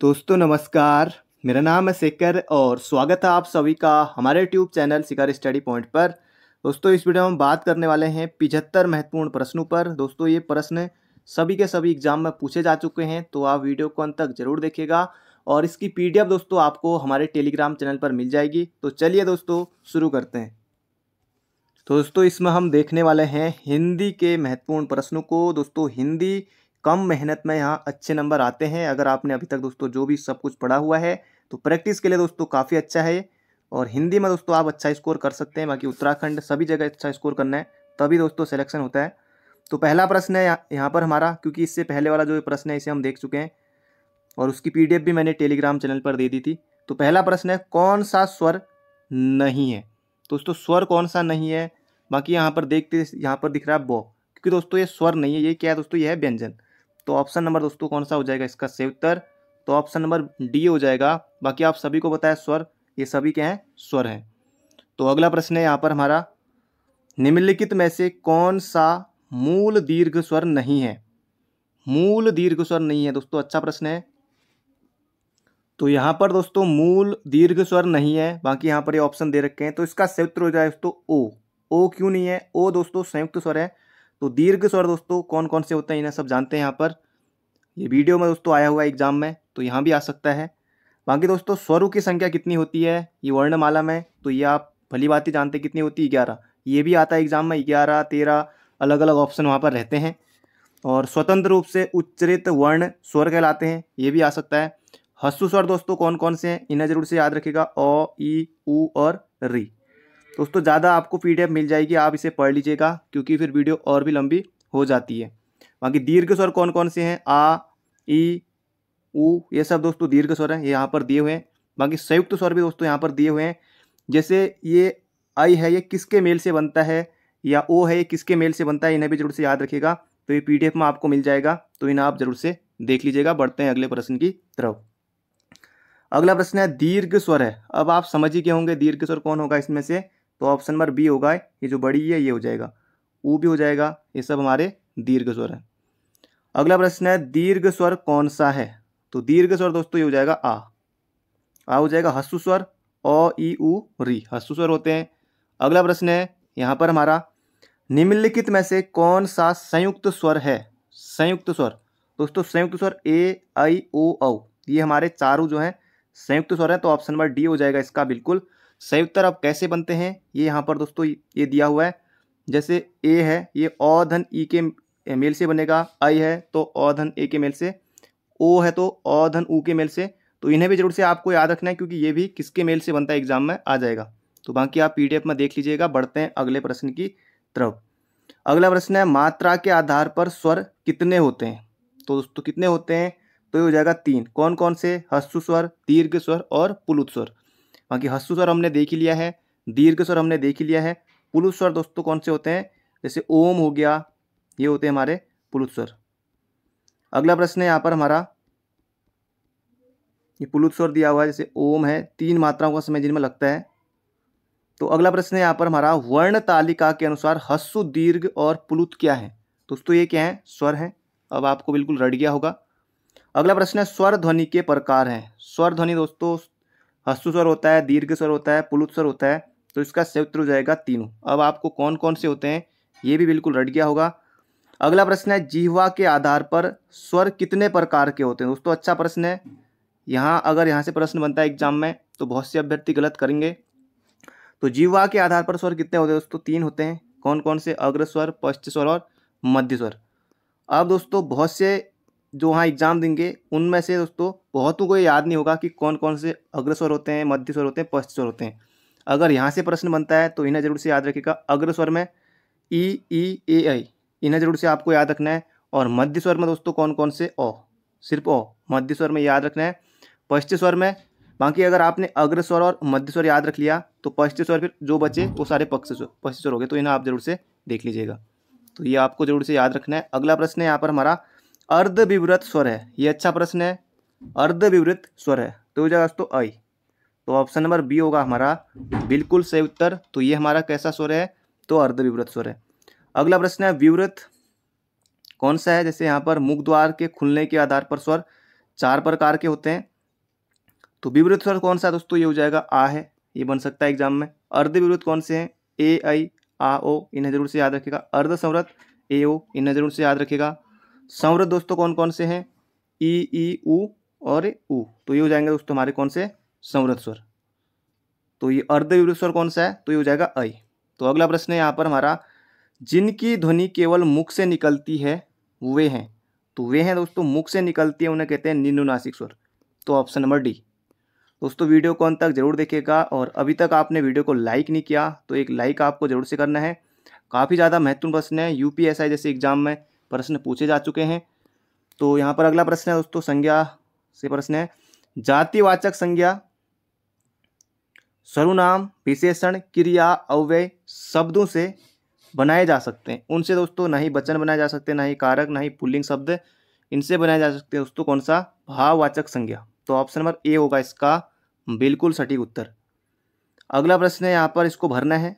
दोस्तों, नमस्कार। मेरा नाम है शेखर और स्वागत है आप सभी का हमारे YouTube channel Shikhar study point पर। दोस्तों, इस वीडियो में हम बात करने वाले हैं पिछहत्तर महत्वपूर्ण प्रश्नों पर। दोस्तों, ये प्रश्न सभी के सभी एग्ज़ाम में पूछे जा चुके हैं तो आप वीडियो को अंत तक ज़रूर देखिएगा और इसकी पीडीएफ दोस्तों आपको हमारे टेलीग्राम चैनल पर मिल जाएगी। तो चलिए दोस्तों, शुरू करते हैं। दोस्तों, इसमें हम देखने वाले हैं हिंदी के महत्वपूर्ण प्रश्नों को। दोस्तों, हिंदी कम मेहनत में यहाँ अच्छे नंबर आते हैं। अगर आपने अभी तक दोस्तों जो भी सब कुछ पढ़ा हुआ है तो प्रैक्टिस के लिए दोस्तों काफ़ी अच्छा है। और हिंदी में दोस्तों आप अच्छा स्कोर कर सकते हैं, बाकी उत्तराखंड सभी जगह अच्छा स्कोर करना है, तभी दोस्तों सिलेक्शन होता है। तो पहला प्रश्न है यहाँ पर हमारा, क्योंकि इससे पहले वाला जो प्रश्न है, इसे हम देख चुके हैं। और उसकी पीडीएफ भी मैंने टेलीग्राम चैनल पर दे दी थी। तो पहला प्रश्न है, कौन सा स्वर नहीं है? दोस्तों स्वर कौन सा नहीं है? बाकी यहाँ पर देखते, यहाँ पर दिख रहा है बो, क्योंकि दोस्तों ये स्वर नहीं है, ये क्या है दोस्तों? ये है व्यंजन। तो ऑप्शन नंबर दोस्तों कौन सा हो जाएगा? इसका से उत्तर तो ऑप्शन नंबर डी हो जाएगा। बाकी आप सभी को बताया स्वर। ये सभी क्या हैं? स्वर हैं। तो अगला प्रश्न है यहाँ पर हमारा। निम्नलिखित में से कौन सा मूल दीर्घ स्वर नहीं है? मूल दीर्घ स्वर नहीं है दोस्तों अच्छा प्रश्न है। तो यहाँ पर दोस्तों मूल दीर्घ स्वर नहीं है। बाकी यहाँ पर ये ऑप्शन दे रखे हैं। तो इसका संयुक्त हो जाए दोस्तों ओ ओ क्यों नहीं है? ओ दोस्तों संयुक्त स्वर है। तो दीर्घ स्वर दोस्तों कौन कौन से होते हैं, इन्हें सब जानते हैं यहाँ पर। ये वीडियो में दोस्तों आया हुआ एग्ज़ाम में तो यहाँ भी आ सकता है। बाकी दोस्तों, स्वरों की संख्या कितनी होती है, ये वर्णमाला में तो ये आप भली बात ही जानते कितनी होती है, ग्यारह। ये भी आता है एग्ज़ाम में, ग्यारह, तेरह अलग अलग ऑप्शन वहाँ पर रहते हैं। और स्वतंत्र रूप से उच्चरित वर्ण स्वर कहलाते हैं, ये भी आ सकता है। हस्सु स्वर दोस्तों कौन कौन से हैं, इन्हें ज़रूर से याद रखिएगा ओ ई ऊ और री। दोस्तों, ज़्यादा आपको पीडीएफ मिल जाएगी, आप इसे पढ़ लीजिएगा, क्योंकि फिर वीडियो और भी लंबी हो जाती है। बाकी दीर्घ स्वर कौन कौन से हैं? आ, ई ऊ ये सब दोस्तों दीर्घ स्वर हैं, ये यहाँ पर दिए हुए हैं। बाकी संयुक्त स्वर भी दोस्तों यहाँ पर दिए हुए हैं। जैसे ये आई है, ये किसके मेल से बनता है? या ओ है, ये किसके मेल से बनता है? इन्हें भी ज़रूर से याद रखिएगा तो ये पीडीएफ में आपको मिल जाएगा तो इन्हें आप ज़रूर से देख लीजिएगा। बढ़ते हैं अगले प्रश्न की तरफ़। अगला प्रश्न है, दीर्घ स्वर है। अब आप समझ ही गए होंगे, दीर्घ स्वर कौन होगा इसमें से? तो ऑप्शन नंबर बी होगा, ये जो बड़ी है, ये हो जाएगा। ऊ भी हो जाएगा, ये सब हमारे दीर्घ स्वर है। अगला प्रश्न है, दीर्घ स्वर कौन सा है? तो दीर्घ स्वर दोस्तों, ये हो जाएगा आ। आ हो जाएगा हस्सु स्वर ओ ई उ, री। हस्सु स्वर होते हैं। अगला प्रश्न है, यहाँ पर हमारा, निम्नलिखित में से कौन सा संयुक्त स्वर है? संयुक्त स्वर। दोस्तों, संयुक्त स्वर ए आई ओ औ। ये हमारे चारों जो हैं, संयुक्त स्वर है तो ऑप्शन नंबर डी हो जाएगा इसका, बिल्कुल। संयुक्त अब कैसे बनते हैं, ये यहाँ पर दोस्तों ये दिया हुआ है। जैसे ए है, ये अ धन ई के मेल से बनेगा आई है तो अ धन ए के मेल से ओ है तो अ धन ऊ के मेल से। तो इन्हें भी ज़रूर से आपको याद रखना है, क्योंकि ये भी किसके मेल से बनता है, एग्ज़ाम में आ जाएगा। तो बाकी आप पीडीएफ में देख लीजिएगा, बढ़ते हैं अगले प्रश्न की तरफ़। अगला प्रश्न है, मात्रा के आधार पर स्वर कितने होते हैं? तो दोस्तों कितने होते हैं? तो ये हो जाएगा तीन। कौन कौन से? हस्तु स्वर, दीर्घ स्वर और पुलुत स्वर। बाकी हस्सु स्वर हमने देख ही लिया है, दीर्घ स्वर हमने देख ही लिया है। पुलुत स्वर दोस्तों कौन से होते हैं? जैसे ओम हो गया, ये होते हैं हमारे पुलुत स्वर। अगला प्रश्न है यहाँ पर हमारा। ये पुलुत स्वर दिया हुआ है, जैसे ओम है, तीन मात्राओं का समय जिनमें लगता है। तो अगला प्रश्न है यहाँ पर हमारा वर्ण तालिका के अनुसार हस्सु, दीर्घ और पुलुत क्या है? दोस्तों ये क्या है? स्वर है। अब आपको बिल्कुल रट गया होगा। अगला प्रश्न है, स्वर ध्वनि के प्रकार हैं। स्वर ध्वनि दोस्तों हस्तु स्वर होता है, दीर्घ स्वर होता है, पुलुत स्वर होता है तो इसका संयुक्त हो जाएगा तीनों। अब आपको कौन कौन से होते हैं, ये भी बिल्कुल रट गया होगा। अगला प्रश्न है जिहवा के आधार पर स्वर कितने प्रकार के होते हैं? दोस्तों अच्छा प्रश्न है। यहाँ अगर यहाँ से प्रश्न बनता है एग्ज़ाम में तो बहुत से अभ्यर्थी गलत करेंगे। तो जीवा के आधार पर स्वर कितने होते हैं दोस्तों? तीन होते हैं। कौन कौन से? अग्र स्वर पश्च स्वर और मध्य स्वर। अब दोस्तों, बहुत से जो वहाँ एग्ज़ाम देंगे, उनमें से दोस्तों बहुतों को याद नहीं होगा कि कौन कौन से अग्रस्वर होते हैं मध्य स्वर होते हैं पश्च स्वर होते हैं। अगर यहाँ से प्रश्न बनता है तो इन्हें ज़रूर से याद रखिएगा। अग्र स्वर में ई ई, ए, आई, इन्हें ज़रूर से आपको याद रखना है। और मध्य स्वर में दोस्तों कौन कौन से? ओ सिर्फ़ ओ मध्य स्वर में याद रखना है। पश्च स्वर में, बाकी अगर आपने अग्र स्वर और मध्य स्वर याद रख लिया तो पश्च स्वर फिर जो बचे, वो सारे पक्ष स्वर पश्च स्वर हो गए। तो इन्हें आप ज़रूर से देख लीजिएगा। तो ये आपको ज़रूर से याद रखना है। अगला प्रश्न है यहाँ पर हमारा अर्ध विवृत स्वर है। ये अच्छा प्रश्न है। अर्ध विवृत स्वर है। तो हो जाएगा दोस्तों आई। तो ऑप्शन नंबर बी होगा हमारा। बिल्कुल सही उत्तर। तो ये हमारा कैसा स्वर है? तो अर्ध विवृत स्वर है। अगला प्रश्न है, विवृत कौन सा है? जैसे यहाँ पर मुख द्वार के खुलने के आधार पर स्वर चार प्रकार के होते हैं। तो विवृत स्वर कौन सा है दोस्तों? ये हो जाएगा आ है। ये बन सकता है एग्ज़ाम में। अर्ध विवृत कौन से हैं? ए, आई, आ, ओ, इन्हें ज़रूर से याद रखेगा अर्ध संवृत ए, ओ, इन्हें ज़रूर से याद रखेगा संवृत दोस्तों कौन कौन से हैं? ई ई, उ और उ। तो ये हो जाएँगे दोस्तों हमारे कौन से? संवृत स्वर। तो ये अर्धविवृत स्वर कौन सा है? तो ये हो जाएगा ऐ तो अगला प्रश्न है यहाँ पर हमारा, जिनकी ध्वनि केवल मुख से निकलती है, वे हैं। तो वे हैं दोस्तों, मुख से निकलती है, उन्हें कहते हैं निन्नुनासिक स्वर। तो ऑप्शन नंबर डी। दोस्तों, वीडियो को अंत तक ज़रूर देखिएगा और अभी तक आपने वीडियो को लाइक नहीं किया तो एक लाइक आपको ज़रूर से करना है। काफ़ी ज़्यादा महत्वपूर्ण प्रश्न है, यूपीएसआई जैसे एग्ज़ाम में प्रश्न पूछे जा चुके हैं। तो यहाँ पर अगला प्रश्न है दोस्तों, संज्ञा से प्रश्न है। जातिवाचक संज्ञा, सर्वनाम, विशेषण, क्रिया, अव्यय शब्दों से बनाए जा सकते हैं। उनसे दोस्तों ना ही वचन बनाए जा सकते, ना ही कारक, ना ही पुल्लिंग शब्द इनसे बनाए जा सकते हैं। दोस्तों कौन सा? भाववाचक संज्ञा। तो ऑप्शन नंबर ए होगा इसका, बिल्कुल सटीक उत्तर। अगला प्रश्न है, यहाँ पर इसको भरना है।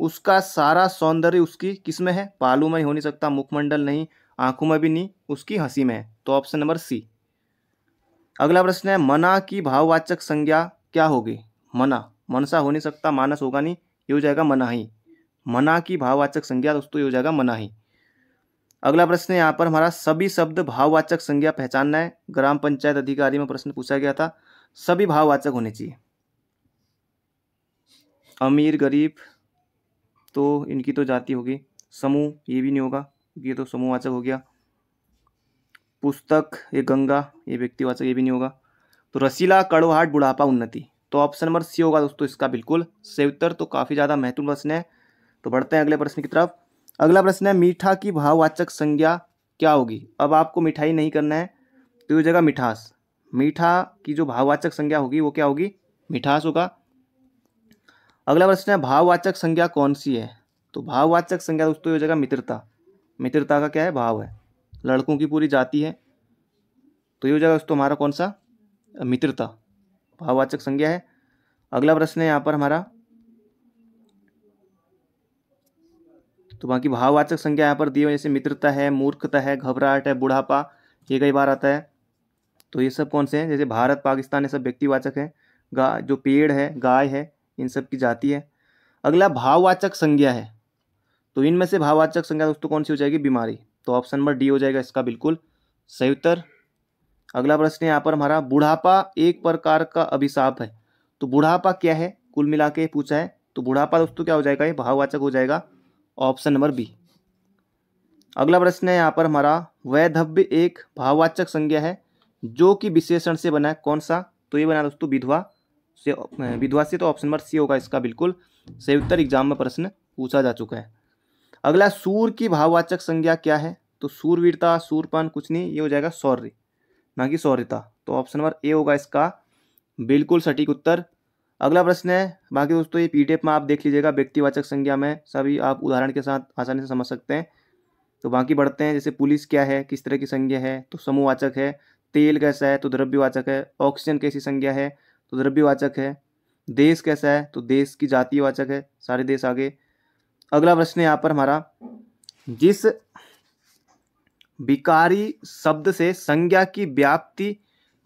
उसका सारा सौंदर्य उसकी किसमें है? पालू में ही हो नहीं सकता, मुखमंडल नहीं, आँखों में भी नहीं, उसकी हँसी में है। तो ऑप्शन नंबर सी अगला प्रश्न है, मना की भाववाचक संज्ञा क्या होगी? मना। मनसा हो नहीं सकता, मानस होगा नहीं, ये हो जाएगा मनाही मना की भाववाचक संज्ञा दोस्तों, ये हो जाएगा मनाही अगला प्रश्न है, यहाँ पर हमारा सभी शब्द भाववाचक संज्ञा पहचानना है। ग्राम पंचायत अधिकारी में प्रश्न पूछा गया था, सभी भाववाचक होने चाहिए। अमीर, गरीब तो इनकी तो जाति होगी। समूह, ये भी नहीं होगा। ये तो समूहवाचक हो गया। पुस्तक, ये गंगा, ये व्यक्तिवाचक, ये भी नहीं होगा। तो रसीला, कड़वाहट, बुढ़ापा, उन्नति। तो ऑप्शन नंबर सी होगा दोस्तों इसका बिल्कुल सही उत्तर। तो काफ़ी ज़्यादा महत्वपूर्ण प्रश्न है। तो बढ़ते हैं अगले प्रश्न की तरफ़। अगला प्रश्न है, मीठा की भाववाचक संज्ञा क्या होगी? अब आपको मिठाई नहीं करना है तो ये जगह मिठास। मीठा की जो भाववाचक संज्ञा होगी, वो क्या होगी? मिठास होगा। अगला प्रश्न है, भाववाचक संज्ञा कौन सी है? तो भाववाचक संज्ञा दोस्तों, ये जगह मित्रता। मित्रता का क्या है? भाव है। लड़कों की पूरी जाति है। तो ये हो जाएगा दोस्तों, हमारा कौन सा? मित्रता। भाववाचक संज्ञा है। अगला प्रश्न है यहाँ पर हमारा। तो बाकी भाववाचक संज्ञा यहाँ पर दिए जैसे मित्रता है, मूर्खता है, घबराहट है, बुढ़ापा, ये कई बार आता है। तो ये सब कौन से हैं? जैसे भारत, पाकिस्तान, ये सब व्यक्तिवाचक है। गा, जो पेड़ है, गाय है इन सब की जाति है। अगला, भाववाचक संज्ञा है। तो इनमें से भाववाचक संज्ञा दोस्तों कौन सी हो जाएगी? बीमारी। तो ऑप्शन नंबर डी हो जाएगा इसका, बिल्कुल। सही उत्तर। अगला प्रश्न यहाँ पर हमारा, बुढ़ापा एक प्रकार का अभिशाप है। तो बुढ़ापा क्या है? कुल मिला के पूछा है। तो बुढ़ापा दोस्तों क्या हो जाएगा? ये भाववाचक हो जाएगा ऑप्शन नंबर बी अगला प्रश्न है यहाँ पर हमारा, वैधव्य एक भाववाचक संज्ञा है, जो कि विशेषण से बना है। कौन सा? तो ये बना दोस्तों, विधवा। से, विधवा से तो ऑप्शन नंबर सी होगा इसका, बिल्कुल। सही उत्तर एग्ज़ाम में प्रश्न पूछा जा चुका है। अगला, सूर की भाववाचक संज्ञा क्या है? तो सूरवीरता सूरपन कुछ नहीं, ये हो जाएगा शौर्य, ना कि शौर्यता। तो ऑप्शन नंबर ए होगा इसका, बिल्कुल सटीक उत्तर। अगला प्रश्न है, बाकी दोस्तों, ये पीडीएफ में आप देख लीजिएगा, व्यक्तिवाचक संज्ञा में, सभी आप उदाहरण के साथ आसानी से समझ सकते हैं। तो बाकी बढ़ते हैं, जैसे पुलिस क्या है, किस तरह की संज्ञा है तो समूहवाचक है, तेल कैसा है तो द्रव्यवाचक है, ऑक्सीजन कैसी संज्ञा है तो द्रव्यवाचक है। देश कैसा है? तो देश की जातीयवाचक है। सारे देश आगे। अगला प्रश्न यहाँ पर हमारा। जिस विकारी शब्द से संज्ञा की व्याप्ति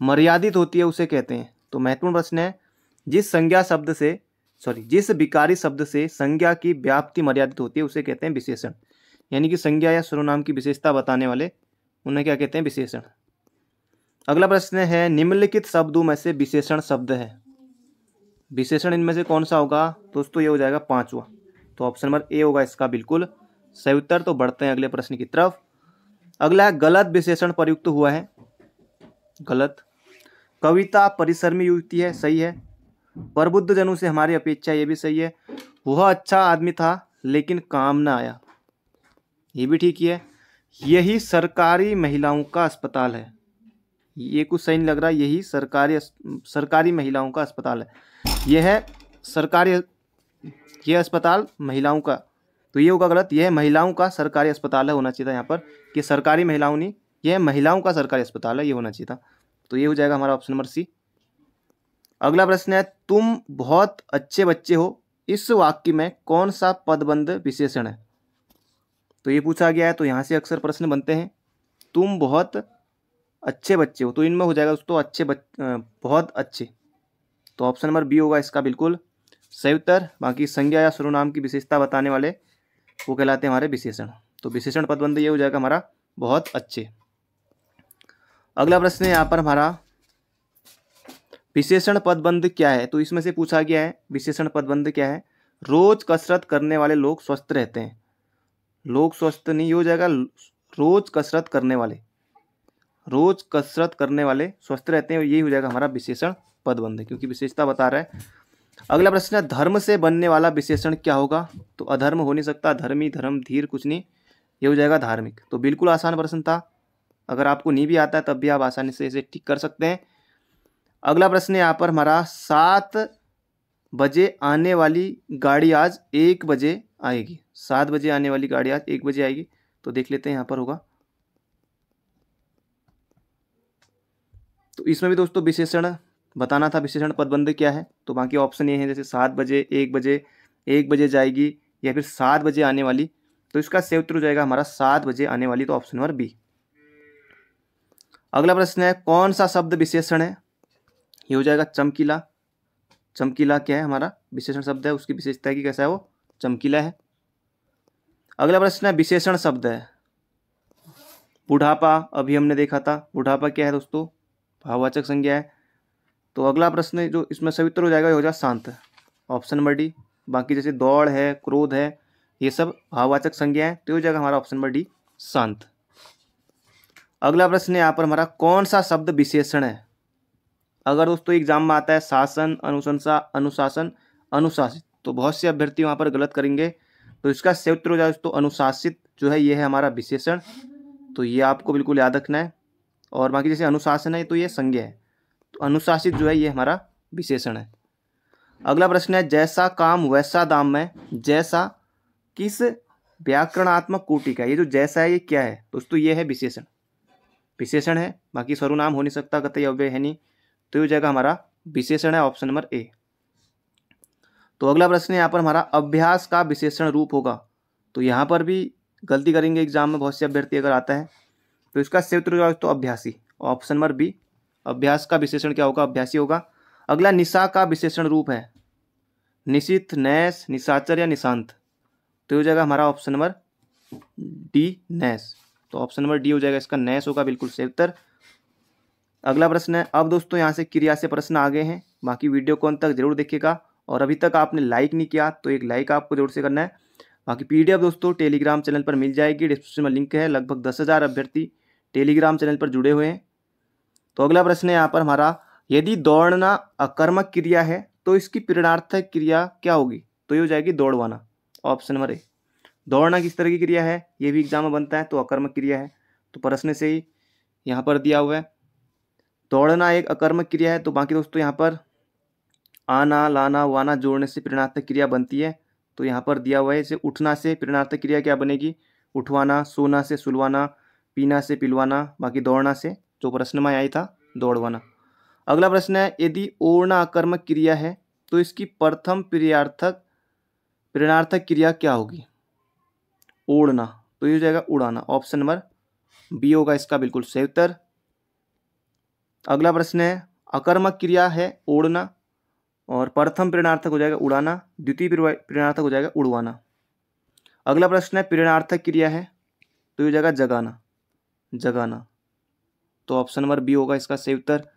मर्यादित होती है, उसे कहते हैं। तो महत्वपूर्ण प्रश्न है, जिस संज्ञा शब्द से सॉरी जिस विकारी शब्द से संज्ञा की व्याप्ति मर्यादित होती है, उसे कहते हैं विशेषण। यानी कि संज्ञा या सर्वनाम की विशेषता बताने वाले, उन्हें क्या कहते हैं? विशेषण। अगला प्रश्न है, निम्नलिखित शब्दों में से विशेषण शब्द है। विशेषण इनमें से कौन सा होगा? दोस्तों, ये हो जाएगा पांचवा। तो ऑप्शन नंबर ए होगा इसका, बिल्कुल। सही उत्तर तो बढ़ते हैं अगले प्रश्न की तरफ़। अगला है, गलत विशेषण प्रयुक्त हुआ है। गलत। कविता परिसर में युक्ति है, सही है। प्रबुद्ध जनों से हमारी अपेक्षा ये भी सही है। वह अच्छा आदमी था, लेकिन काम ना आया। ये भी ठीक ही है। यही सरकारी महिलाओं का अस्पताल है। ये कुछ सही नहीं लग रहा, यही सरकारी सरकारी महिलाओं का अस्पताल है। यह है सरकारी, यह अस्पताल महिलाओं का। तो ये होगा गलत, यह महिलाओं का सरकारी अस्पताल है, होना चाहिए था यहाँ पर कि सरकारी महिलाओं नहीं, यह महिलाओं का सरकारी अस्पताल है, ये होना चाहिए था। तो ये हो जाएगा हमारा ऑप्शन नंबर सी। अगला प्रश्न है, तुम बहुत अच्छे बच्चे हो, इस वाक्य में कौन सा पदबंध विशेषण है? तो ये पूछा गया है तो यहाँ से अक्सर प्रश्न बनते हैं। तुम बहुत अच्छे बच्चे हो तो इनमें हो जाएगा दोस्तों अच्छे बच बहुत अच्छे। तो ऑप्शन नंबर बी होगा इसका बिल्कुल। सही उत्तर, बाकी संज्ञा या सर्वनाम की विशेषता बताने वाले, वो कहलाते हैं हमारे विशेषण। तो विशेषण पदबंध ये हो जाएगा हमारा, बहुत अच्छे। अगला प्रश्न है यहाँ पर हमारा, विशेषण पदबंध क्या है? तो इसमें से पूछा गया है, विशेषण पदबंध क्या है? रोज कसरत करने वाले लोग स्वस्थ रहते हैं। लोग स्वस्थ नहीं हो जाएगा, रोज कसरत करने वाले। रोज कसरत करने वाले स्वस्थ रहते हैं यही हो जाएगा हमारा विशेषण पदबंध क्योंकि विशेषता बता रहा है। अगला प्रश्न है, धर्म से बनने वाला विशेषण क्या होगा? तो अधर्म हो नहीं सकता, धर्मी, धर्म, धीर, कुछ नहीं, ये हो जाएगा धार्मिक। तो बिल्कुल आसान प्रश्न था। अगर आपको नहीं भी आता है, तब भी आप आसानी से इसे ठीक कर सकते हैं। अगला प्रश्न यहाँ पर हमारा, सात बजे आने वाली गाड़ी आज एक बजे आएगी। सात बजे आने वाली गाड़ी आज एक बजे आएगी। तो देख लेते हैं, यहाँ पर होगा। तो इसमें भी दोस्तों विशेषण बताना था, विशेषण पदबंध क्या है? तो बाकी ऑप्शन ये है, जैसे सात बजे, एक बजे एक बजे जाएगी या फिर सात बजे आने वाली तो इसका सेव उत्तर हो जाएगा हमारा सात बजे आने वाली तो ऑप्शन नंबर बी अगला प्रश्न है, कौन सा शब्द विशेषण है? ये हो जाएगा चमकीला। चमकीला क्या है हमारा? विशेषण शब्द है, उसकी विशेषता कि कैसा है वो? चमकीला है। अगला प्रश्न है, विशेषण शब्द है। बुढ़ापा, अभी हमने देखा था, बुढ़ापा क्या है दोस्तों? भाववाचक संज्ञा है। तो अगला प्रश्न जो इसमें सभी उत्तर हो जाएगा, ये हो जाएगा शांत। ऑप्शन नंबर डी, बाकी जैसे दौड़ है, क्रोध है, ये सब भाववाचक संज्ञा है तो हो जाएगा हमारा ऑप्शन नंबर डी, शांत। अगला प्रश्न यहाँ पर हमारा कौन सा शब्द विशेषण है? अगर दोस्तों, एग्ज़ाम में आता है, शासन, अनुशंसा, अनुशासन, अनुशासित तो बहुत से अभ्यर्थी वहाँ पर गलत करेंगे। तो इसका सही उत्तर हो जाए, दोस्तों, अनुशासित जो है, ये है हमारा विशेषण। तो ये आपको बिल्कुल याद रखना है। और बाकी जैसे अनुशासन है तो ये संज्ञा है। तो अनुशासित जो है, ये हमारा विशेषण है। अगला प्रश्न है, जैसा काम वैसा दाम में, जैसा किस व्याकरणात्मक कोटि का ये जो जैसा है, ये क्या है? दोस्तों, ये है विशेषण। विशेषण है, बाकी सर्वनाम हो नहीं सकता कतई अव्यय है नहीं तो ये हो जाएगा हमारा विशेषण है ऑप्शन नंबर ए तो अगला प्रश्न यहाँ पर हमारा अभ्यास का विशेषण रूप होगा। तो यहाँ पर भी गलती करेंगे एग्ज़ाम में बहुत से अभ्यर्थी अगर आता है तो इसका सेव तो अभ्यासी। ऑप्शन नंबर बी, अभ्यास का विशेषण क्या होगा? अभ्यासी होगा। अगला, निशा का विशेषण रूप है। निशित, नैस निशाचर या निशांत। तो हो जाएगा हमारा ऑप्शन नंबर डी, नैस। तो ऑप्शन नंबर डी हो जाएगा इसका नैस होगा, बिल्कुल सही उत्तर। अगला प्रश्न है। अब दोस्तों, यहाँ से क्रिया से प्रश्न आ गए हैं। बाकी वीडियो को अंत तक ज़रूर देखिएगा। और अभी तक आपने लाइक नहीं किया तो एक लाइक आपको ज़रूर से करना है। बाकी पीडीएफ दोस्तों, टेलीग्राम चैनल पर मिल जाएगी। डिस्क्रिप्शन में लिंक है। लगभग दस हज़ार अभ्यर्थी टेलीग्राम चैनल पर जुड़े हुए हैं। तो अगला प्रश्न है यहाँ पर हमारा, यदि दौड़ना अकर्मक क्रिया है तो इसकी प्रेरणार्थक क्रिया क्या होगी? तो ये हो जाएगी दौड़वाना। ऑप्शन नंबर ए, दौड़ना किस तरह की क्रिया है? ये भी एग्ज़ाम में बनता है तो अकर्मक क्रिया है। तो प्रश्न से ही यहाँ पर दिया हुआ है, दौड़ना एक अकर्मक क्रिया है तो बाकी दोस्तों यहाँ पर आना, लाना, वाना, जोड़ने से प्रेरणार्थक क्रिया बनती है। तो यहाँ पर दिया हुआ है, इसे उठना से प्रेरणार्थक क्रिया क्या बनेगी? उठवाना, सोना से सुलवाना पीना से, पिलवाना, बाकी दौड़ना से, जो प्रश्न में आई था, दौड़वाना। अगला प्रश्न है, यदि ओढ़ना अकर्मक क्रिया है तो इसकी प्रथम प्रियार्थक प्रेरणार्थक क्रिया क्या होगी? ओढ़ना तो ये हो जाएगा उड़ाना। ऑप्शन नंबर बी होगा इसका बिल्कुल सही उत्तर। अगला प्रश्न है अकर्मक क्रिया है ओढ़ना और प्रथम प्रेरणार्थक हो जाएगा उड़ाना, द्वितीय प्रेरणार्थक हो जाएगा उड़वाना। अगला प्रश्न है प्रेरणार्थक क्रिया है तो ये हो जाएगा जगाना। जगाना। तो ऑप्शन नंबर बी होगा इसका सही उत्तर।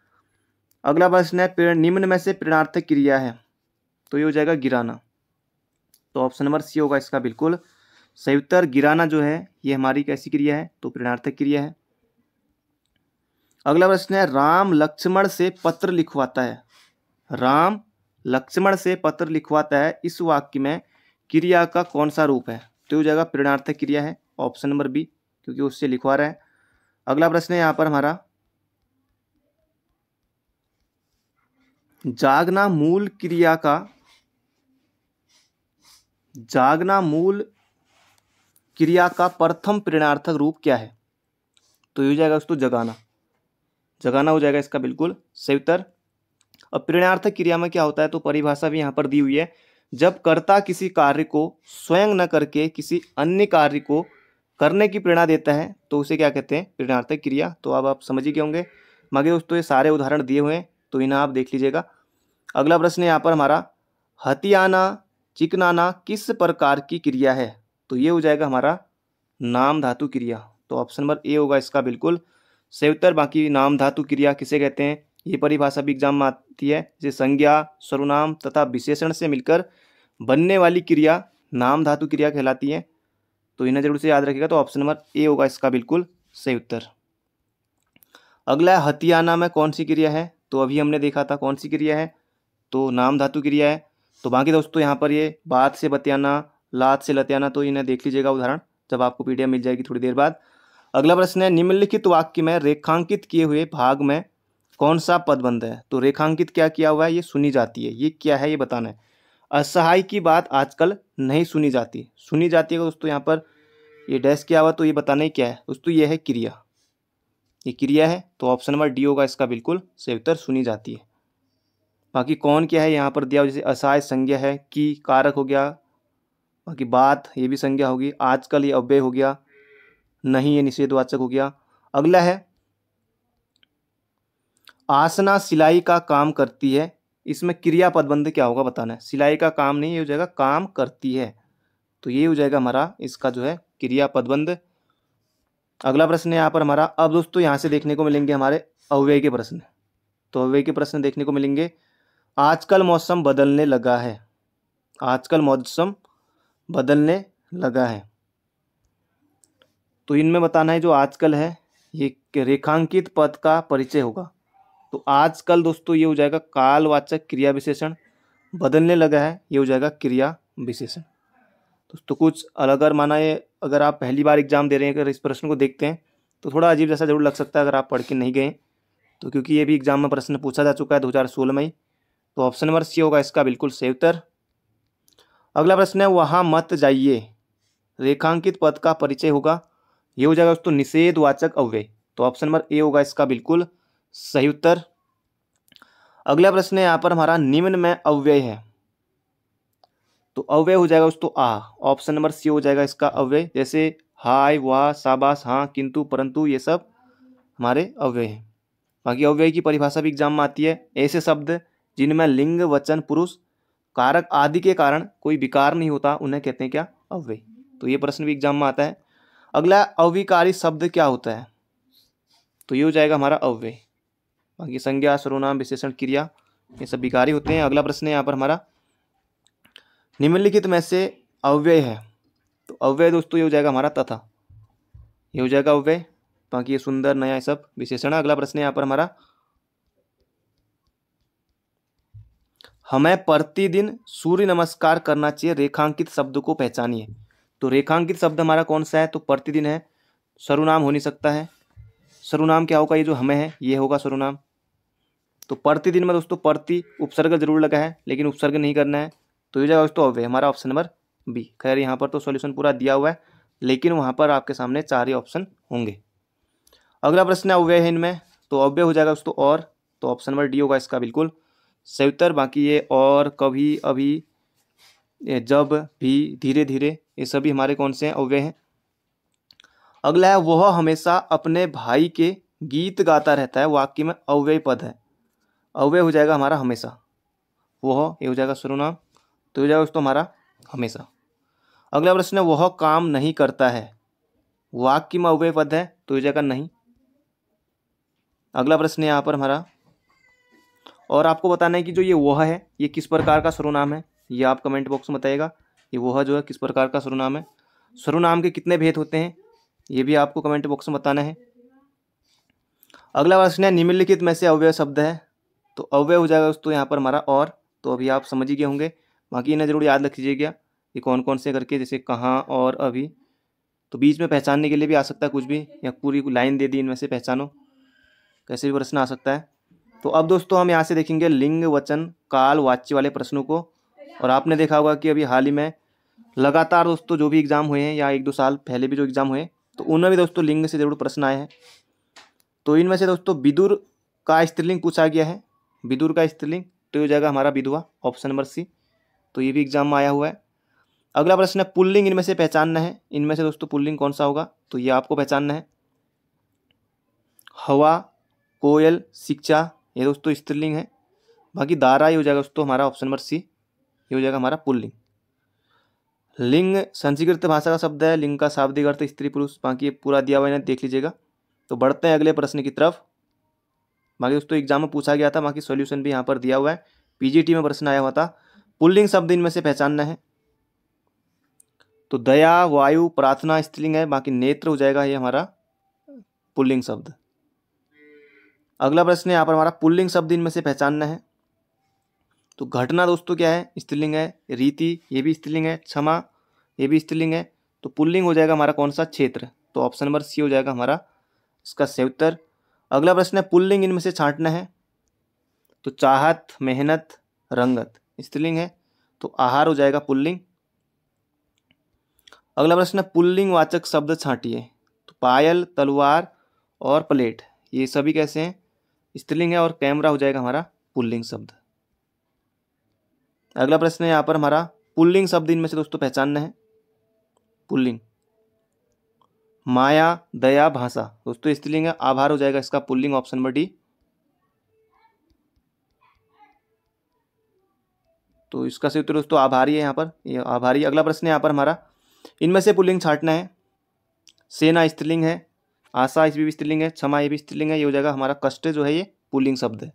अगला प्रश्न है निम्न में से प्रेरणार्थक क्रिया है तो ये हो जाएगा गिराना। तो ऑप्शन नंबर सी होगा इसका बिल्कुल सही उत्तर। गिराना जो है, ये हमारी कैसी क्रिया है तो प्रेरणार्थक क्रिया है। अगला प्रश्न है, राम लक्ष्मण से पत्र लिखवाता है। राम लक्ष्मण से पत्र लिखवाता है, इस वाक्य में क्रिया का कौन सा रूप है? तो हो जाएगा प्रेरणार्थक क्रिया है, ऑप्शन नंबर बी, क्योंकि उससे लिखवा रहा है। अगला प्रश्न है यहाँ पर हमारा। जागना मूल क्रिया का, जागना मूल क्रिया का प्रथम प्रेरणार्थक रूप क्या है? तो ये हो जाएगा दोस्तों जगाना। जगाना हो जाएगा इसका बिल्कुल सही उत्तर। अब प्रेरणार्थक क्रिया में क्या होता है? तो परिभाषा भी यहाँ पर दी हुई है। जब कर्ता किसी कार्य को स्वयं न करके किसी अन्य कार्य को करने की प्रेरणा देता है तो उसे क्या कहते हैं? प्रेरणार्थक क्रिया। तो अब आप समझ ही गए होंगे। मगे दोस्तों, ये सारे उदाहरण दिए हुए हैं तो इन्हें आप देख लीजिएगा। अगला प्रश्न यहाँ पर हमारा, हथियाना चिकनाना किस प्रकार की क्रिया है? तो ये हो जाएगा हमारा नाम धातु क्रिया। तो ऑप्शन नंबर ए होगा इसका, बिल्कुल। से उत्तर, बाकी नाम धातु क्रिया किसे कहते हैं? ये परिभाषा भी एग्ज़ाम में आती है, जैसे संज्ञा, सर्वनाम तथा विशेषण से मिलकर बनने वाली क्रिया नाम धातु क्रिया कहलाती है। तो इन्हें ज़रूर से याद रखिएगा। तो ऑप्शन नंबर ए होगा इसका बिल्कुल सही उत्तर। अगला हथियाना में कौन सी क्रिया है? तो अभी हमने देखा था कौन सी क्रिया है। तो नाम धातु क्रिया है। तो बाकी दोस्तों, यहाँ पर ये बात से बतियाना, लात से लतियाना तो इन्हें देख लीजिएगा उदाहरण, जब आपको पीडीएफ मिल जाएगी थोड़ी देर बाद। अगला प्रश्न है, निम्नलिखित वाक्य में रेखांकित किए हुए भाग में कौन सा पद पदबंध है? तो रेखांकित क्या किया हुआ है? ये सुनी जाती है। ये क्या है? ये बताना है। असहाय की बात आजकल नहीं सुनी जाती। सुनी जाती है दोस्तों यहाँ पर ये डैश किया हुआ तो ये बताना ही क्या है। दोस्तों ये है क्रिया। ये क्रिया है तो ऑप्शन नंबर डी होगा इसका बिल्कुल सही उत्तर सुनी जाती है। बाकी कौन क्या है यहाँ पर दिया जैसे असहाय संज्ञा है की कारक हो गया, बाकी बात ये भी संज्ञा होगी। आजकल ये अव्यय हो गया, नहीं ये निषेधवाचक हो गया। अगला है, आसना सिलाई का काम करती है इसमें क्रिया पदबंध क्या होगा बताना है। सिलाई का काम नहीं, ये हो जाएगा काम करती है। तो ये हो जाएगा हमारा इसका जो है क्रिया पदबंध। अगला प्रश्न है यहाँ पर हमारा। अब दोस्तों यहाँ से देखने को मिलेंगे हमारे अव्यय के प्रश्न। तो अव्यय के प्रश्न देखने को मिलेंगे। आजकल मौसम बदलने लगा है। आजकल मौसम बदलने लगा है। तो इनमें बताना है जो आजकल है, ये रेखांकित पद का परिचय होगा। तो आजकल दोस्तों ये हो जाएगा कालवाचक क्रिया विशेषण बदलने लगा है, ये हो जाएगा क्रिया विशेषण दोस्तों कुछ अलग अगर माना ये, अगर आप पहली बार एग्ज़ाम दे रहे हैं, अगर इस प्रश्न को देखते हैं तो थोड़ा अजीब जैसा ज़रूर लग सकता है अगर आप पढ़ के नहीं गए। तो क्योंकि ये भी एग्ज़ाम में प्रश्न पूछा जा चुका है दो हज़ार सोलह में तो ऑप्शन नंबर सी होगा इसका बिल्कुल सही उत्तर। अगला प्रश्न है, वहाँ मत जाइए। रेखांकित पद का परिचय होगा। ये हो जाएगा दोस्तों निषेधवाचक अव्यय। तो ऑप्शन नंबर ए होगा इसका बिल्कुल सही उत्तर। अगला प्रश्न है, यहाँ पर हमारा निम्न में अव्यय है। तो अव्यय हो जाएगा दोस्तों आ। ऑप्शन नंबर सी हो जाएगा इसका अव्यय। जैसे हाय, वाह, शाबाश हाँ किंतु, परंतु, ये सब हमारे अव्यय हैं। बाकी अव्यय की परिभाषा भी एग्ज़ाम में आती है। ऐसे शब्द जिनमें लिंग, वचन, पुरुष, कारक आदि के कारण कोई विकार नहीं होता, उन्हें कहते हैं क्या? अव्यय। तो ये प्रश्न भी एग्ज़ाम में आता है। अगला अविकारी शब्द क्या होता है? तो ये हो जाएगा हमारा अव्यय। बाकी संज्ञा, सर्वनाम, विशेषण, क्रिया, ये सब विकारी होते हैं। अगला प्रश्न है यहाँ पर हमारा। निम्नलिखित में से अव्यय है। तो अव्यय दोस्तों, ये हो जाएगा हमारा तथा। ये हो जाएगा अव्यय। बाकी ये सुंदर, नया सब विशेषण अगला प्रश्न यहाँ पर हमारा। हमें प्रतिदिन सूर्य नमस्कार करना चाहिए, रेखांकित शब्द को पहचानिए। तो रेखांकित शब्द हमारा कौन सा है? तो प्रतिदिन है। सर्वनाम हो नहीं सकता है। सर्वनाम क्या होगा? ये जो हमें है, ये होगा सर्वनाम तो प्रतिदिन में दोस्तों प्रति उपसर्ग ज़रूर लगा है, लेकिन उपसर्ग नहीं करना है। तो ये जाएगा दोस्तों अव्यय हमारा ऑप्शन नंबर बी खैर, यहाँ पर तो सॉल्यूशन पूरा दिया हुआ है, लेकिन वहाँ पर आपके सामने चार ही ऑप्शन होंगे। अगला प्रश्न है अव्यय है इनमें। तो अव्यय हो जाएगा दोस्तों, और तो ऑप्शन नंबर डी होगा इसका, बिल्कुल। सही उत्तर, बाकी ये और, कभी, अभी जब भी धीरे धीरे ये सभी हमारे कौन से हैं? अव्यय हैं। अगला है, वह हमेशा अपने भाई के गीत गाता रहता है, वाक्य में अव्यय पद है। अव्यय हो जाएगा हमारा हमेशा। वह, ये हो जाएगा सर्वनाम तो हो जाएगा दोस्तों हमारा हमेशा। अगला प्रश्न है, वह काम नहीं करता है। वाक्य में अव्यय पद है तो हो जाएगा नहीं। अगला प्रश्न यहाँ पर हमारा, और आपको बताना है कि जो ये वह है, ये किस प्रकार का सर्वनाम है, ये आप कमेंट बॉक्स में बताइएगा, ये वह जो है किस प्रकार का सर्वनाम है। सर्वनाम के कितने भेद होते हैं? ये भी आपको कमेंट बॉक्स में बताना है। अगला प्रश्न है, निम्नलिखित में से अव्यय शब्द है तो अव्यय हो जाएगा दोस्तों यहाँ पर हमारा और तो अभी आप समझ ही गए होंगे। बाकी इन्हें ज़रूर याद रख लीजिएगा ये कौन कौन से करके, जैसे कहाँ और अभी। तो बीच में पहचानने के लिए भी आ सकता है कुछ भी, या पूरी लाइन दे दी इनमें से पहचानो, कैसे भी प्रश्न आ सकता है। तो अब दोस्तों हम यहाँ से देखेंगे लिंग, वचन, काल, वाच्य वाले प्रश्नों को। और आपने देखा होगा कि अभी हाल ही में लगातार दोस्तों जो भी एग्ज़ाम हुए हैं, या एक दो साल पहले भी जो एग्ज़ाम हुए तो उनमें भी दोस्तों लिंग से ज़रूर प्रश्न आए हैं। तो इनमें से दोस्तों विदुर का स्त्रीलिंग पूछा गया है। विदुर का स्त्रीलिंग तो ये जाएगा हमारा विधवा ऑप्शन नंबर सी तो ये भी एग्ज़ाम में आया हुआ है। अगला प्रश्न है, पुल्लिंग इनमें से पहचानना है। इनमें से दोस्तों पुल्लिंग कौन सा होगा? तो ये आपको पहचानना है। हवा, कोयल, शिक्षा, ये दोस्तों स्त्रीलिंग है। बाकी दारा ये हो जाएगा दोस्तों हमारा ऑप्शन नंबर सी ये हो जाएगा हमारा पुल्लिंग। लिंग संस्कृत भाषा का शब्द है, लिंग का शाब्दिक अर्थ स्त्री पुरुष, बाकी पूरा दिया हुआ देख लीजिएगा। तो बढ़ते हैं अगले प्रश्न की तरफ़। बाकी दोस्तों एग्ज़ाम में पूछा गया था, बाकी सॉल्यूशन भी यहाँ पर दिया हुआ है। पीजीटी में प्रश्न आया हुआ था, पुल्लिंग शब्द इनमें से पहचानना है? तो दया, वायु, प्रार्थना, स्त्रीलिंग है, बाकी नेत्र हो जाएगा ये हमारा पुल्लिंग शब्द। अगला प्रश्न यहाँ पर हमारा पुल्लिंग शब्द इनमें से पहचानना है। तो घटना दोस्तों क्या है? स्त्रीलिंग है, रीति, ये भी स्त्रीलिंग है, क्षमा, ये भी स्त्रीलिंग है। तो पुल्लिंग हो जाएगा हमारा कौन सा? क्षेत्र। तो ऑप्शन नंबर सी हो जाएगा हमारा इसका सही उत्तर। अगला प्रश्न है, पुल्लिंग इनमें से छांटना है? तो चाहत, मेहनत, रंगत, स्त्रीलिंग है तो आहार हो जाएगा पुल्लिंग। अगला प्रश्न है, पुल्लिंग वाचक शब्द छांटिए। तो पायल, तलवार और प्लेट, ये सभी कैसे हैं? स्त्रीलिंग है और कैमरा हो जाएगा हमारा पुल्लिंग शब्द। अगला प्रश्न है यहाँ पर हमारा। पुल्लिंग शब्द इनमें से दोस्तों पहचानना है। पुल्लिंग। माया, दया, भाषा। दोस्तों स्त्रीलिंग है आभार हो जाएगा इसका पुल्लिंग ऑप्शन नंबर डी। तो इसका सही उत्तर दोस्तों आभारी है यहाँ पर। ये आभारी। अगला प्रश्न है यहाँ पर हमारा। इनमें से पुल्लिंग छाटना है। सेना स्त्रीलिंग है। आशा इस भी स्त्रीलिंग है। क्षमा ये भी स्त्रीलिंग है। ये हो जाएगा हमारा कष्ट जो है ये पुल्लिंग शब्द है।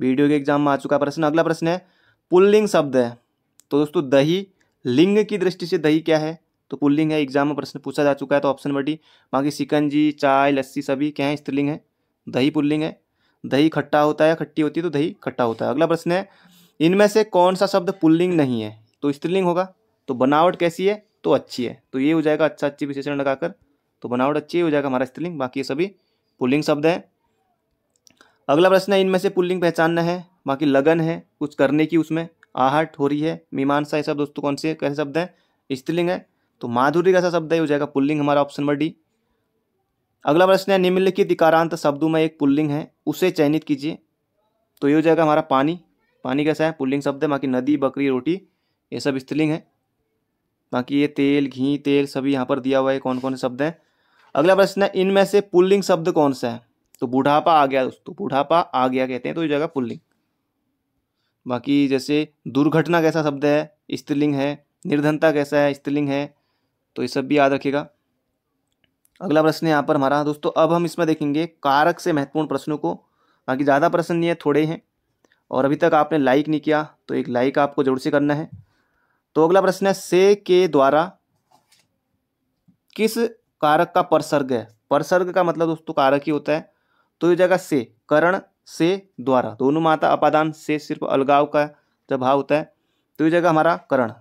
वीडियो के एग्ज़ाम में आ चुका प्रश्न। अगला प्रश्न है पुल्लिंग शब्द है। तो दोस्तों, दही, लिंग की दृष्टि से दही क्या है? तो पुल्लिंग है, एग्ज़ाम में प्रश्न पूछा जा चुका है तो ऑप्शन डी बाकी सिकंजी चाय, लस्सी सभी क्या है? स्त्रीलिंग है। दही पुल्लिंग है। दही खट्टा होता है, खट्टी होती है तो दही खट्टा होता है। अगला प्रश्न है, इनमें से कौन सा शब्द पुल्लिंग नहीं है? तो स्त्रीलिंग होगा। तो बनावट कैसी है? तो अच्छी है। तो ये हो जाएगा अच्छा अच्छी विशेषण लगाकर। तो बनावट अच्छी हो जाएगा हमारा स्त्रीलिंग। बाकी सभी पुल्लिंग शब्द है। अगला प्रश्न है, इनमें से पुल्लिंग पहचानना है, बाकी लगन है, कुछ करने की उसमें आहट हो रही है, मीमांसा ये सब दोस्तों कौन से कैसे शब्द है? स्त्रीलिंग है तो माधुरी कैसा शब्द है, हो जाएगा पुल्लिंग, हमारा ऑप्शन नंबर डी अगला प्रश्न है, निम्नलिखित इकारांत शब्दों में एक पुल्लिंग है, उसे चयनित कीजिए। तो ये हो जाएगा हमारा पानी पानी कैसा है, पुल्लिंग शब्द है, बाकी नदी, बकरी, रोटी, ये सब स्त्रीलिंग है। बाकी ये तेल, घी, तेल, सभी यहाँ पर दिया हुआ है कौन कौन से शब्द हैं? अगला प्रश्न है, इनमें से पुल्लिंग शब्द कौन सा है? तो बुढ़ापा आ गया दोस्तों, बुढ़ापा आ गया कहते हैं तो ये जगह पुल्लिंग बाकी जैसे दुर्घटना कैसा शब्द है, स्त्रीलिंग है, निर्धनता कैसा है, स्त्रीलिंग है तो ये सब भी याद रखिएगा। अगला प्रश्न यहाँ पर हमारा, दोस्तों, अब हम इसमें देखेंगे कारक से महत्वपूर्ण प्रश्नों को। बाकी ज़्यादा प्रश्न नहीं है, थोड़े हैं, और अभी तक आपने लाइक नहीं किया तो एक लाइक आपको ज़रूर से करना है। तो अगला प्रश्न है, से के द्वारा किस कारक का परसर्ग है? परसर्ग का मतलब दोस्तों, कारक ही होता है। तो ये जगह से, करण से, द्वारा। दोनों माता अपादान से सिर्फ़ अलगाव का जब भाव होता है। तो ये जगह हमारा करण।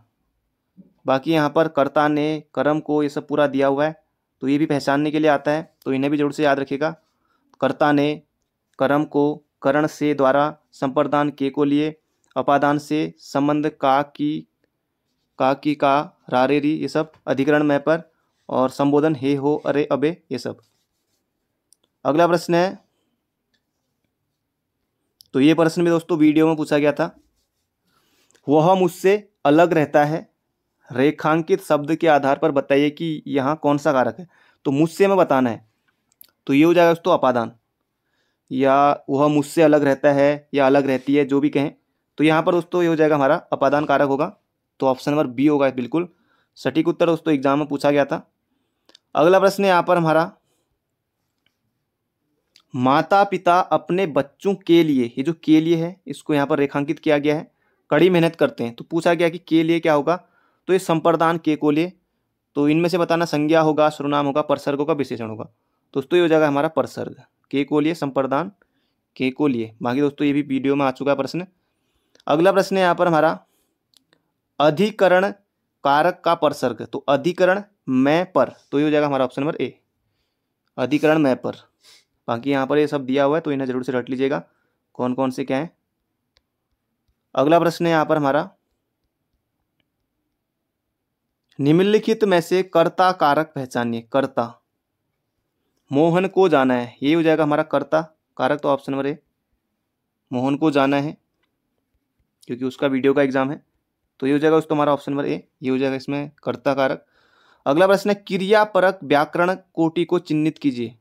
बाकी यहाँ पर कर्ता ने, कर्म को ये सब पूरा दिया हुआ है तो ये भी पहचानने के लिए आता है तो इन्हें भी ज़रूर से याद रखिएगा। कर्ता ने कर्म को, करण से द्वारा संप्रदान के को लिए, अपादान से संबंध का की का की का रारेरी ये सब अधिकरण में पर, और संबोधन हे हो, अरे अबे, ये सब। अगला प्रश्न है तो ये प्रश्न भी दोस्तों वीडियो में पूछा गया था। वह मुझसे अलग रहता है। रेखांकित शब्द के आधार पर बताइए कि यहाँ कौन सा कारक है। तो मुझसे में बताना है। तो ये हो जाएगा दोस्तों अपादान। या वह मुझसे अलग रहता है या अलग रहती है, जो भी कहें। तो यहाँ पर दोस्तों ये हो जाएगा हमारा अपादान कारक होगा। तो ऑप्शन नंबर बी होगा बिल्कुल। सटीक उत्तर दोस्तों एग्ज़ाम में पूछा गया था। अगला प्रश्न यहाँ पर हमारा। माता पिता अपने बच्चों के लिए, ये जो के लिए है, इसको यहाँ पर रेखांकित किया गया है। कड़ी मेहनत करते हैं। तो पूछा गया कि के लिए क्या होगा? तो ये संप्रदान के को लिए। तो इनमें से बताना संज्ञा होगा, सर्वनाम होगा, परसर्ग का विशेषण होगा। दोस्तों, ये हो जाएगा हमारा परसर्ग। के को लिए, संप्रदान के को लिए। बाकी दोस्तों, ये भी वीडियो में आ चुका है प्रश्न। अगला प्रश्न है यहाँ पर हमारा, अधिकरण कारक का परसर्ग। तो अधिकरण मैं पर। तो ये हो जाएगा हमारा ऑप्शन नंबर ए। अधिकरण मैं पर। बाकी यहाँ पर ये सब दिया हुआ है तो इन्हें ज़रूर से रट लीजिएगा। कौन कौन से क्या है? अगला प्रश्न है यहाँ पर हमारा। निम्नलिखित में से कर्ता कारक पहचानिए, कर्ता। मोहन को जाना है ये हो जाएगा हमारा कर्ता। कारक तो ऑप्शन नंबर ए मोहन को जाना है, क्योंकि उसका वीडियो का एग्ज़ाम है तो ये हो जाएगा दोस्तों हमारा ऑप्शन नंबर ए ये हो जाएगा इसमें कर्ता कारक। अगला प्रश्न है, क्रियापरक व्याकरण कोटि को चिन्हित कीजिए।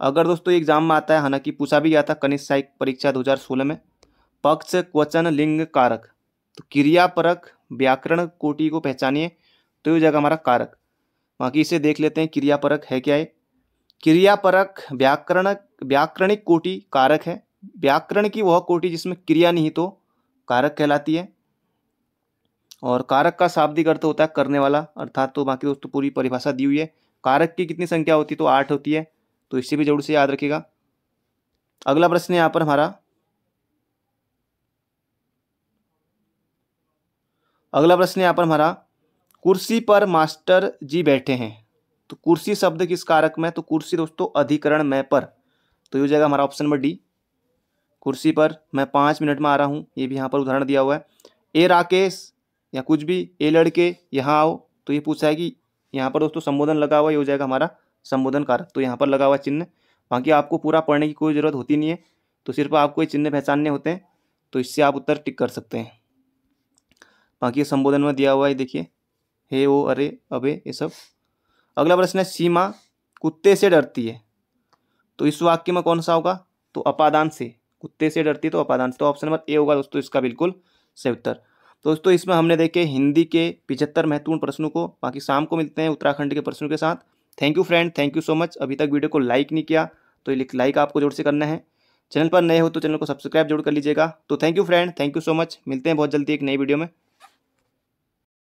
अगर दोस्तों एग्ज़ाम में आता है, हालाँकि पूछा भी गया था कनिष्ठ साहिक परीक्षा 2016 में, पक्ष क्वचन लिंग कारक तो क्रियापरक व्याकरण कोटि को पहचानिए तो ये जाएगा हमारा कारक। बाकी इसे देख लेते हैं, क्रियापरक है क्या है क्रियापरक व्याकरण, व्याकरणिक कोटि कारक है। व्याकरण की वह कोटि जिसमें क्रिया नहीं तो कारक कहलाती है। और कारक का शाब्दिक अर्थ होता है करने वाला, अर्थात तो बाकी दोस्तों पूरी परिभाषा दी हुई है। कारक की कितनी संख्या होती है तो आठ होती है। तो इसे भी ज़रूर से याद रखिएगा। अगला प्रश्न यहाँ पर हमारा। अगला प्रश्न यहाँ पर हमारा, कुर्सी पर मास्टर जी बैठे हैं। तो कुर्सी शब्द किस कारक में तो कुर्सी दोस्तों, अधिकरण में पर। तो ये हो जाएगा हमारा ऑप्शन नंबर डी। कुर्सी पर मैं पाँच मिनट में आ रहा हूँ। ये भी यहाँ पर उदाहरण दिया हुआ है। ए राकेश या कुछ भी, ए लड़के, यहाँ आओ। तो ये पूछा है कि यहाँ पर दोस्तों संबोधन लगा हुआ ये हो जाएगा हमारा संबोधन कारक तो यहाँ पर लगा हुआ चिन्ह, बाकी आपको पूरा पढ़ने की कोई ज़रूरत होती नहीं है तो सिर्फ़ आपको ये चिन्ह पहचानने होते हैं तो इससे आप उत्तर टिक कर सकते हैं। बाकी संबोधन में दिया हुआ है, देखिए, हे, ओ, अरे, अबे, ये सब। अगला प्रश्न है, सीमा कुत्ते से डरती है तो इस वाक्य में कौन सा होगा? तो अपादान से। कुत्ते से डरती है तो अपादान से। तो ऑप्शन नंबर ए होगा दोस्तों, इसका बिल्कुल सही उत्तर। दोस्तों, इसमें हमने देखे हिंदी के पिछहत्तर महत्वपूर्ण प्रश्नों को, बाकी शाम को मिलते हैं उत्तराखंड के प्रश्नों के साथ। Thank you friend thank you so much अभी तक वीडियो को लाइक नहीं किया तो लाइक आपको ज़ोर से करना है। चैनल पर नए हो तो चैनल को सब्सक्राइब ज़रूर कर लीजिएगा। तो thank you friend thank you so much मिलते हैं बहुत जल्दी एक नई वीडियो में।